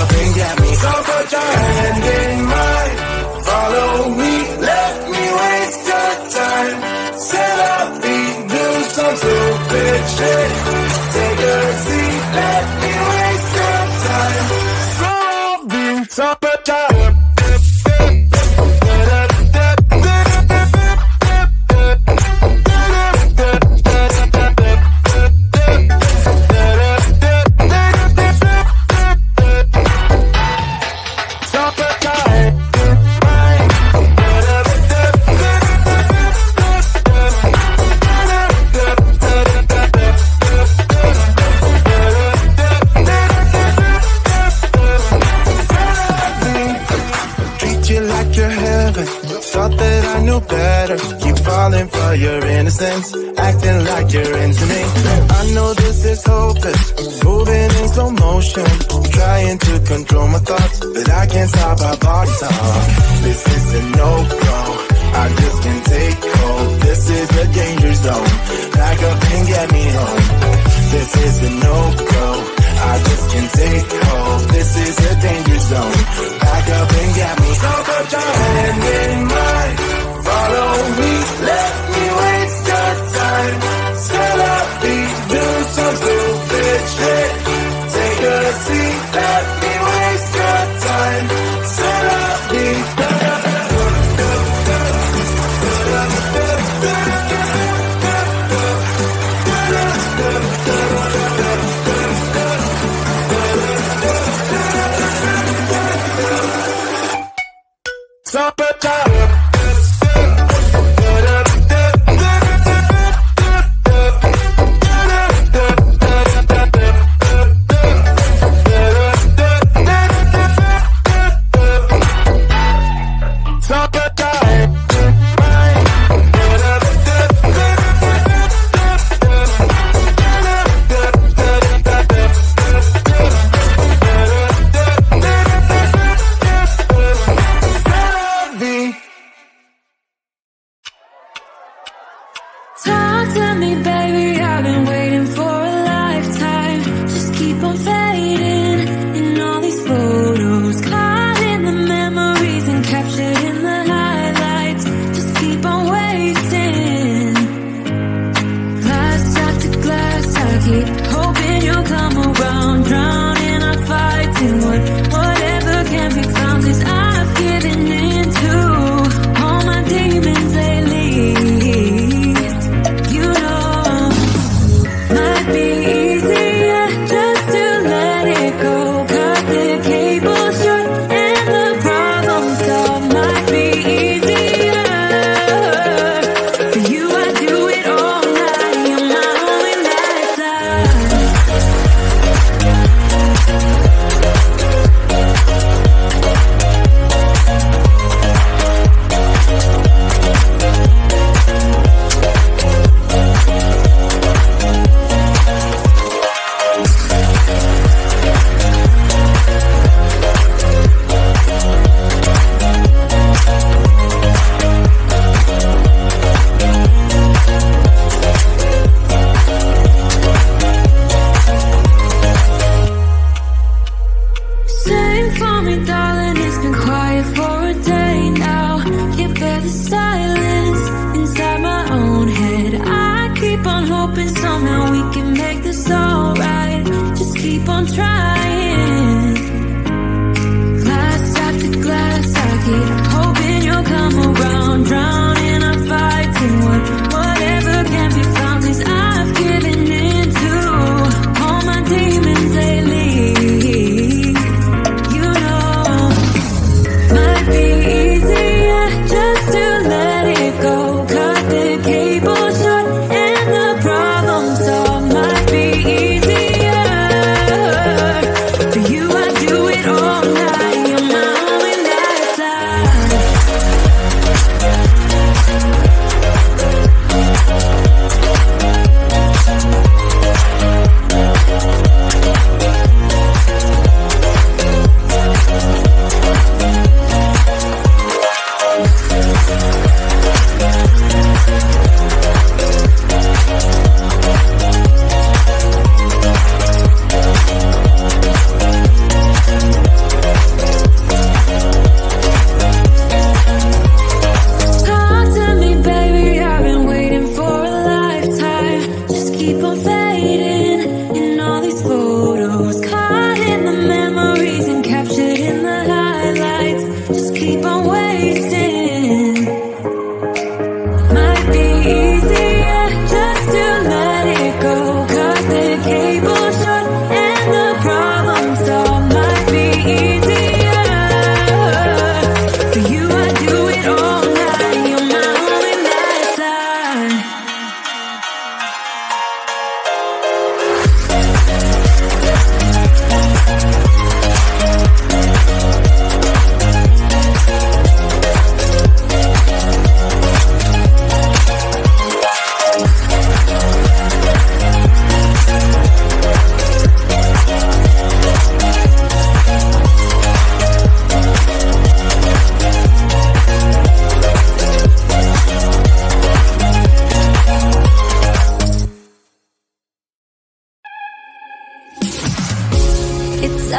up and. So put your hand in mine, follow me, let me waste your time. Set up feet, do some stupid shit. Take a seat, let our talk. This is a no-go. I just can't take hold. This is a danger zone. Back up and get me home. This is a no-go. I just can't take hold. This is a danger zone. Back up and get me. So put your hand in mine. Follow me. Let me waste your time. Set up beat. Do some stupid shit. Glass,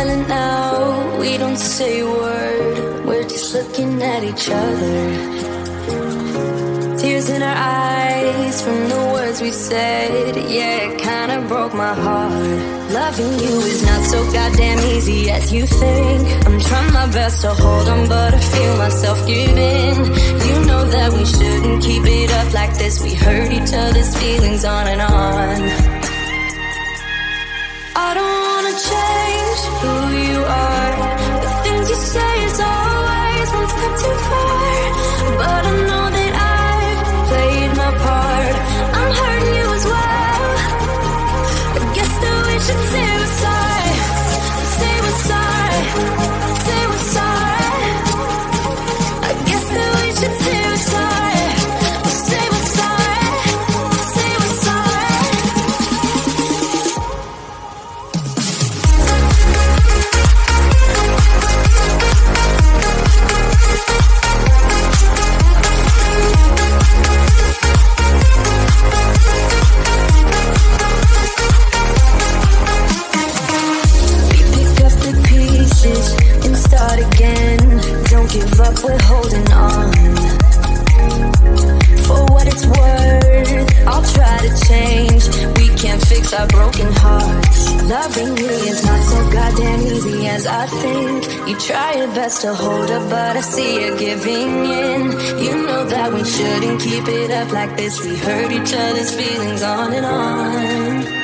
silent now, we don't say a word. We're just looking at each other. Tears in our eyes from the words we said. Yeah, it kinda broke my heart. Loving you is not so goddamn easy as you think. I'm trying my best to hold on, but I feel myself giving. You know that we shouldn't keep it up like this. We hurt each other's feelings on and on. I don't wanna change who you are. The things you say is always one step too far. But I You try your best to hold up, but I see you giving in. You know that we shouldn't keep it up like this. We hurt each other's feelings on and on.